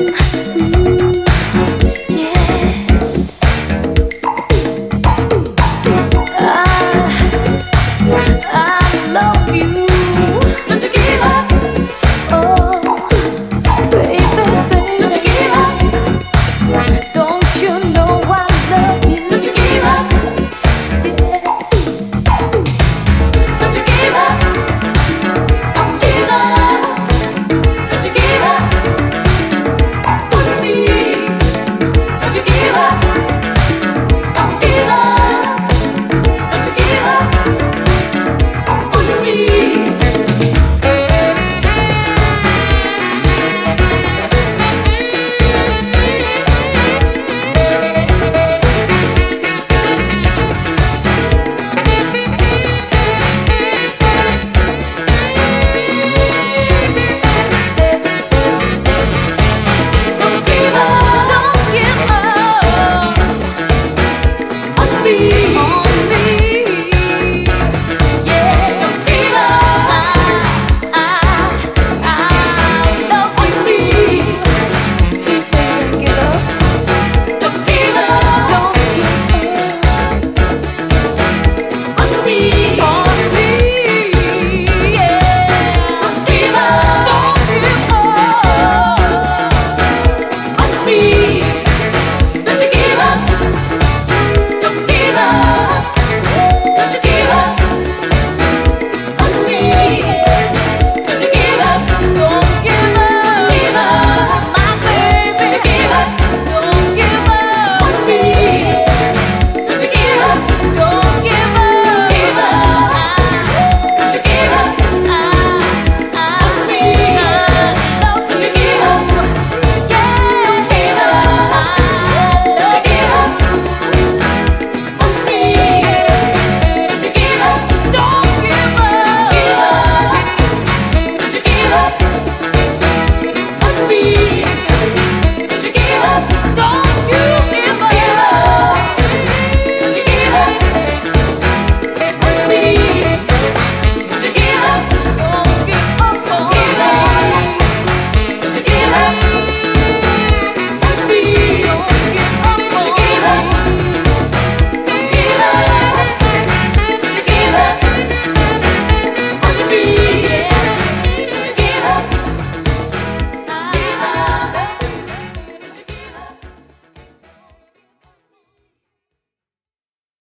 Mm-hmm.